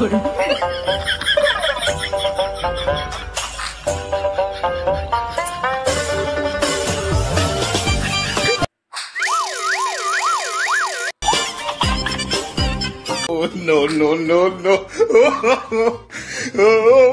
Oh no, no, no, no.